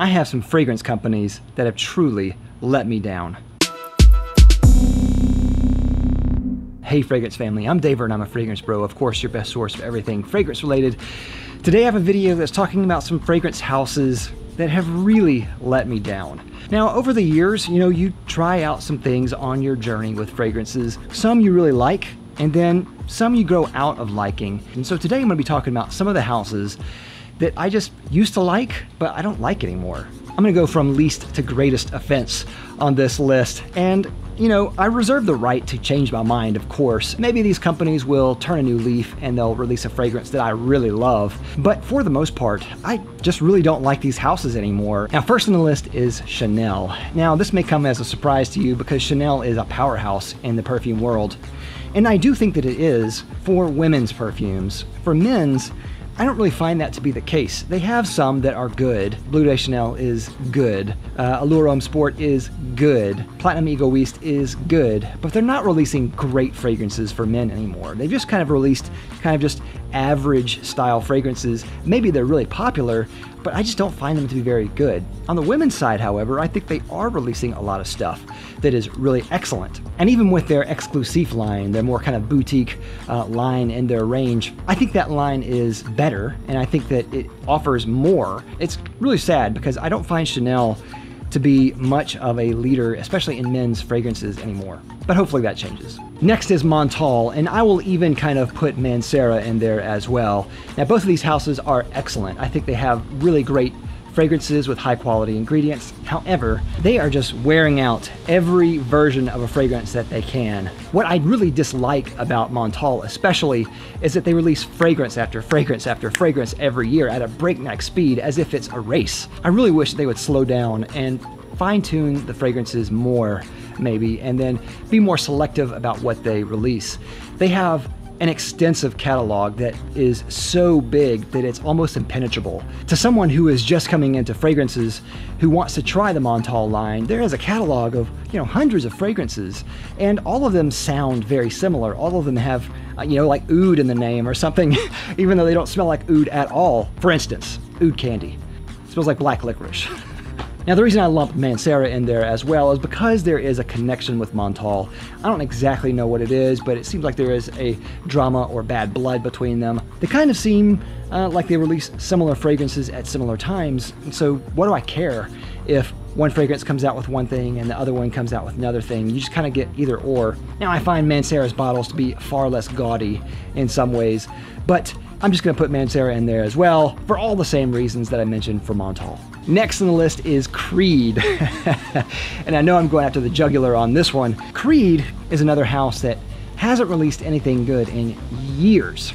I have some fragrance companies that have truly let me down. Hey fragrance family, I'm Daver and I'm a fragrance bro, of course your best source for everything fragrance related. Today I have a video that's talking about some fragrance houses that have really let me down. Now over the years, you know, you try out some things on your journey with fragrances. Some you really like, and then some you grow out of liking. And so today I'm gonna be talking about some of the houses that I just used to like, but I don't like anymore. I'm gonna go from least to greatest offense on this list. And, you know, I reserve the right to change my mind, of course. Maybe these companies will turn a new leaf and they'll release a fragrance that I really love. But for the most part, I just really don't like these houses anymore. Now, first on the list is Chanel. Now, this may come as a surprise to you because Chanel is a powerhouse in the perfume world. And I do think that it is for women's perfumes. For men's, I don't really find that to be the case. They have some that are good. Bleu de Chanel is good. Uh, Allure Homme Sport is good. Platinum Egoiste is good. But they're not releasing great fragrances for men anymore. They've just kind of released kind of just average style fragrances. Maybe they're really popular, but I just don't find them to be very good. On the women's side, however, I think they are releasing a lot of stuff that is really excellent. And even with their exclusive line, their more kind of boutique uh, line in their range, I think that line is better and I think that it offers more. It's really sad because I don't find Chanel to be much of a leader, especially in men's fragrances anymore. But hopefully that changes. Next is Montale, and I will even kind of put Mancera in there as well. Now both of these houses are excellent. I think they have really great fragrances with high quality ingredients. However, they are just wearing out every version of a fragrance that they can. What I really dislike about Montale especially is that they release fragrance after fragrance after fragrance every year at a breakneck speed as if it's a race. I really wish they would slow down and fine tune the fragrances more maybe and then be more selective about what they release. They have an extensive catalog that is so big that it's almost impenetrable. To someone who is just coming into fragrances who wants to try the Montale line, there is a catalog of, you know, hundreds of fragrances and all of them sound very similar. All of them have, uh, you know, like oud in the name or something, even though they don't smell like oud at all. For instance, oud candy. It smells like black licorice. Now the reason I lump Mancera in there as well is because there is a connection with Montale. I don't exactly know what it is, but it seems like there is a drama or bad blood between them. They kind of seem uh, like they release similar fragrances at similar times, so what do I care if one fragrance comes out with one thing and the other one comes out with another thing. You just kind of get either or. Now I find Mancera's bottles to be far less gaudy in some ways, but I'm just going to put Mancera in there as well for all the same reasons that I mentioned for Montale. Next on the list is Creed. and I know I'm going after the jugular on this one. Creed is another house that hasn't released anything good in years.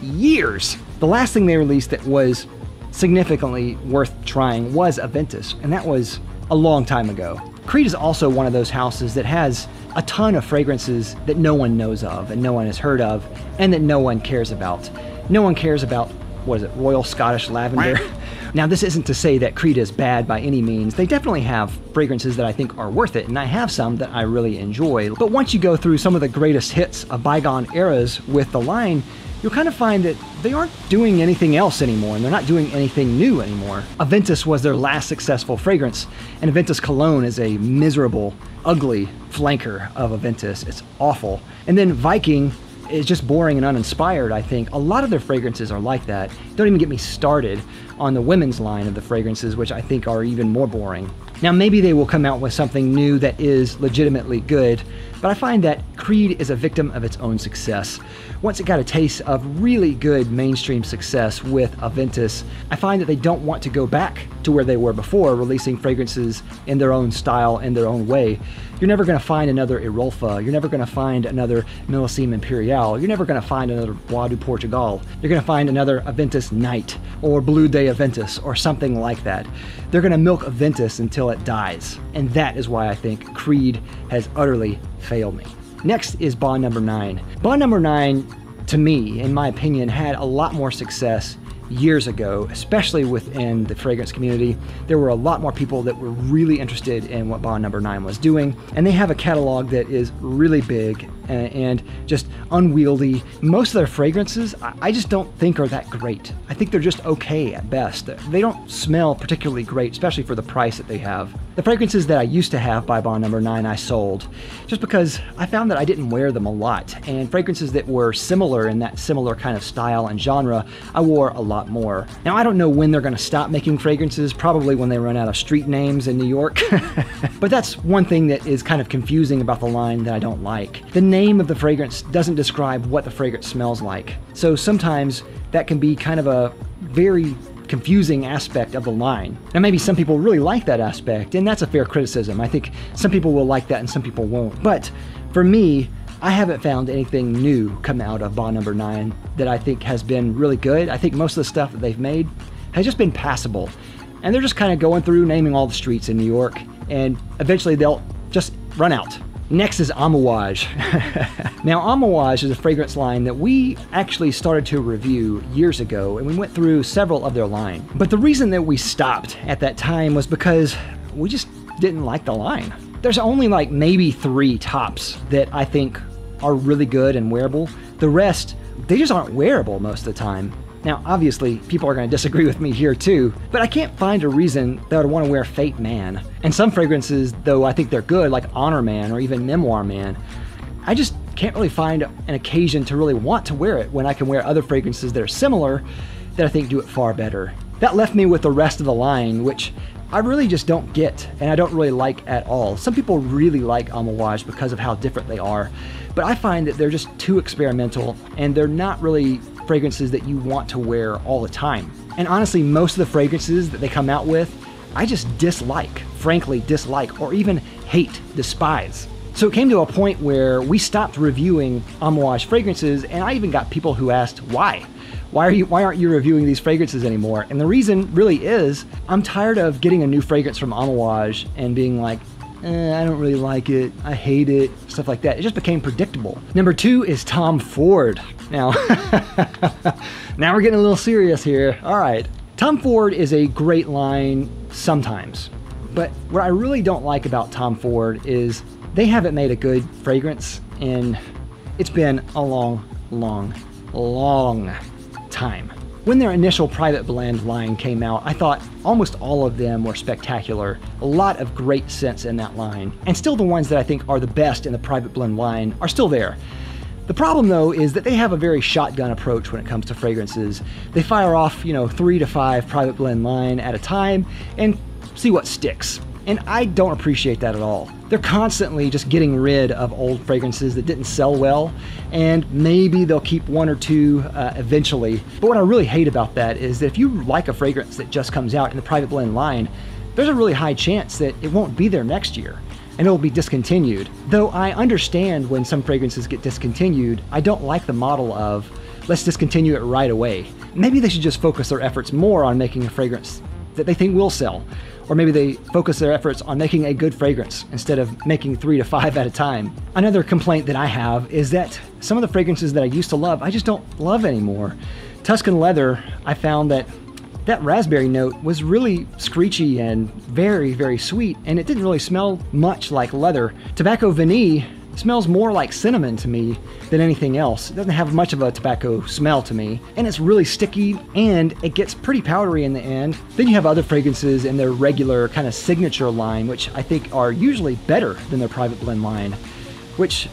Years! The last thing they released that was significantly worth trying was Aventus, and that was a long time ago. Creed is also one of those houses that has a ton of fragrances that no one knows of and no one has heard of and that no one cares about. No one cares about, what is it, Royal Scottish Lavender? now, this isn't to say that Creed is bad by any means. They definitely have fragrances that I think are worth it, and I have some that I really enjoy. But once you go through some of the greatest hits of bygone eras with the line, you'll kind of find that they aren't doing anything else anymore, and they're not doing anything new anymore. Aventus was their last successful fragrance, and Aventus Cologne is a miserable, ugly flanker of Aventus. It's awful. And then Viking is just boring and uninspired, I think. A lot of their fragrances are like that. Don't even get me started on the women's line of the fragrances, which I think are even more boring. Now, maybe they will come out with something new that is legitimately good, but I find that Creed is a victim of its own success. Once it got a taste of really good mainstream success with Aventus, I find that they don't want to go back to where they were before, releasing fragrances in their own style, in their own way. You're never going to find another Erolfa. You're never going to find another Millésime Imperial. You're never going to find another Bois du Portugal. You're going to find another Aventus Night or Blue Day Aventus or something like that. They're going to milk Aventus until it dies. And that is why I think Creed has utterly failed me. Next is Bond number nine. Bond number nine, to me, in my opinion, had a lot more success years ago, especially within the fragrance community, there were a lot more people that were really interested in what Bond Number 9 was doing. And they have a catalog that is really big and, just unwieldy. Most of their fragrances, I just don't think are that great. I think they're just okay at best. They don't smell particularly great, especially for the price that they have. The fragrances that I used to have by Bond Number 9 I sold, just because I found that I didn't wear them a lot. And fragrances that were similar in that similar kind of style and genre, I wore a lot more. Now I don't know when they're gonna stop making fragrances, probably when they run out of street names in New York. but that's one thing that is kind of confusing about the line that I don't like. The name of the fragrance doesn't describe what the fragrance smells like. So sometimes that can be kind of a very confusing aspect of the line. Now, maybe some people really like that aspect, and that's a fair criticism. I think some people will like that and some people won't. But for me, I haven't found anything new come out of Bond Number 9 that I think has been really good. I think most of the stuff that they've made has just been passable. And they're just kind of going through naming all the streets in New York, and eventually they'll just run out. Next is Amouage. now, Amouage is a fragrance line that we actually started to review years ago, and we went through several of their line. But the reason that we stopped at that time was because we just didn't like the line. There's only like maybe three tops that I think are really good and wearable. The rest, they just aren't wearable most of the time. Now, obviously, people are going to disagree with me here too, but I can't find a reason that I would want to wear Fate Man. And some fragrances, though I think they're good, like Honor Man or even Memoir Man, I just can't really find an occasion to really want to wear it when I can wear other fragrances that are similar that I think do it far better. That left me with the rest of the line, which I really just don't get and I don't really like at all. Some people really like Amouage because of how different they are, but I find that they're just too experimental and they're not really fragrances that you want to wear all the time. And honestly, most of the fragrances that they come out with, I just dislike, frankly dislike, or even hate, despise. So it came to a point where we stopped reviewing Amouage fragrances, and I even got people who asked why. Why, are you, why aren't you reviewing these fragrances anymore? And the reason really is I'm tired of getting a new fragrance from Amouage and being like, eh, I don't really like it, I hate it, stuff like that. It just became predictable. Number two is Tom Ford. Now, now we're getting a little serious here. All right. Tom Ford is a great line sometimes, but what I really don't like about Tom Ford is they haven't made a good fragrance and it's been a long, long, long time. When their initial private blend line came out, I thought almost all of them were spectacular. A lot of great scents in that line. And still the ones that I think are the best in the private blend line are still there. The problem though is that they have a very shotgun approach when it comes to fragrances. They fire off, you know, three to five private blend line at a time and see what sticks. And I don't appreciate that at all. They're constantly just getting rid of old fragrances that didn't sell well, and maybe they'll keep one or two uh, eventually. But what I really hate about that is that if you like a fragrance that just comes out in the private blend line, there's a really high chance that it won't be there next year and it'll be discontinued. Though I understand when some fragrances get discontinued, I don't like the model of let's discontinue it right away. Maybe they should just focus their efforts more on making a fragrance that they think will sell or maybe they focus their efforts on making a good fragrance instead of making three to five at a time. Another complaint that I have is that some of the fragrances that I used to love, I just don't love anymore. Tuscan Leather, I found that that raspberry note was really screechy and very, very sweet, and it didn't really smell much like leather. Tobacco Vanille smells more like cinnamon to me than anything else. It doesn't have much of a tobacco smell to me. And it's really sticky and it gets pretty powdery in the end. Then you have other fragrances in their regular kind of signature line, which I think are usually better than their private blend line. Which,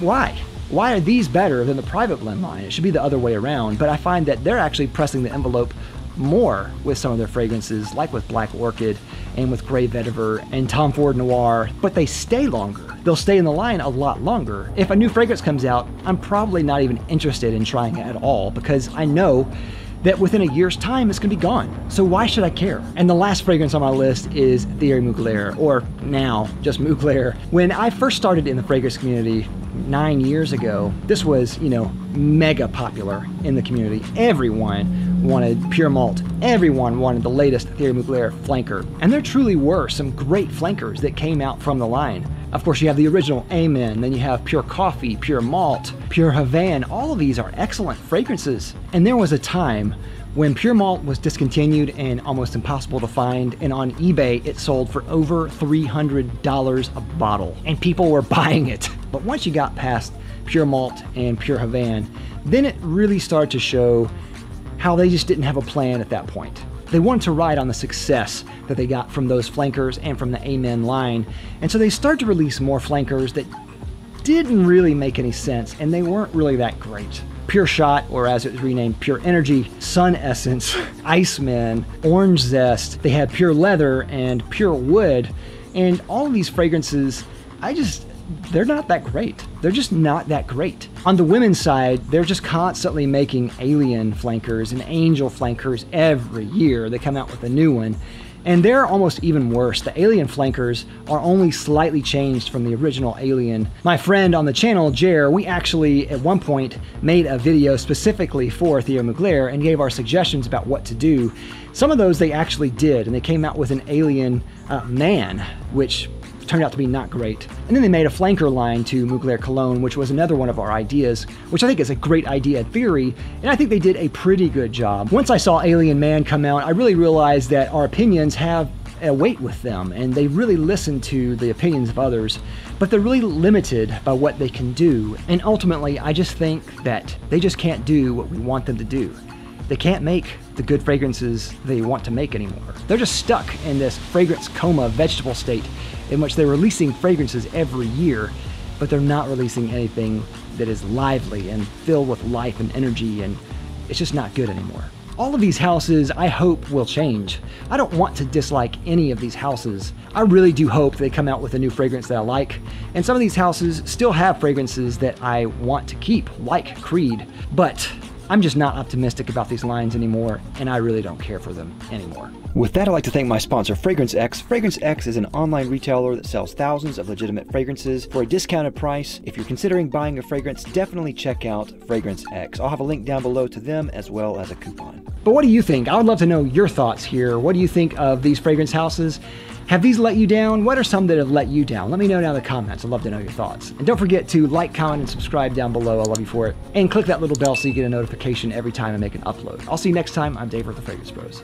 why? Why are these better than the private blend line? It should be the other way around, but I find that they're actually pressing the envelope more with some of their fragrances, like with Black Orchid and with Grey Vetiver and Tom Ford Noir, but they stay longer. They'll stay in the line a lot longer. If a new fragrance comes out, I'm probably not even interested in trying it at all because I know that within a year's time it's gonna be gone. So why should I care? And the last fragrance on my list is Thierry Mugler, or now just Mugler. When I first started in the fragrance community nine years ago, this was, you know, mega popular in the community. Everyone wanted pure malt. Everyone wanted the latest Thierry Mugler flanker. And there truly were some great flankers that came out from the line. Of course, you have the original Amen, then you have Pure Coffee, Pure Malt, Pure Havane. All of these are excellent fragrances. And there was a time When Pure Malt was discontinued and almost impossible to find, and on eBay it sold for over $300 a bottle, and people were buying it. But once you got past Pure Malt and Pure Havane, then it really started to show how they just didn't have a plan at that point. They wanted to ride on the success that they got from those flankers and from the Amen line, and so they started to release more flankers that didn't really make any sense, and they weren't really that great. Pure Shot, or as it was renamed, Pure Energy, Sun Essence, Iceman, Orange Zest. They had Pure Leather and Pure Wood. And all of these fragrances, I just, they're not that great. They're just not that great. On the women's side, they're just constantly making alien flankers and angel flankers every year. They come out with a new one. And they're almost even worse. The alien flankers are only slightly changed from the original alien. My friend on the channel, Jer, we actually at one point made a video specifically for Thierry Mugler and gave our suggestions about what to do. Some of those they actually did, and they came out with an alien uh, man, which turned out to be not great. And then they made a flanker line to Mugler Cologne, which was another one of our ideas, which I think is a great idea in theory, and I think they did a pretty good job. Once I saw Alien Man come out, I really realized that our opinions have a weight with them, and they really listen to the opinions of others, but they're really limited by what they can do. And ultimately, I just think that they just can't do what we want them to do. They can't make the good fragrances they want to make anymore. They're just stuck in this fragrance coma vegetable state in which they're releasing fragrances every year, but they're not releasing anything that is lively and filled with life and energy, and it's just not good anymore. All of these houses, I hope, will change. I don't want to dislike any of these houses. I really do hope they come out with a new fragrance that I like. And some of these houses still have fragrances that I want to keep, like Creed. But I'm just not optimistic about these lines anymore, and I really don't care for them anymore. With that, I'd like to thank my sponsor, Fragrance X. Fragrance X is an online retailer that sells thousands of legitimate fragrances for a discounted price. If you're considering buying a fragrance, definitely check out Fragrance X. I'll have a link down below to them as well as a coupon. But what do you think? I would love to know your thoughts here. What do you think of these fragrance houses? Have these let you down? What are some that have let you down? Let me know down in the comments. I'd love to know your thoughts. And don't forget to like, comment, and subscribe down below. I love you for it. And click that little bell so you get a notification every time I make an upload. I'll see you next time. I'm Dave with the Fragrance Bros.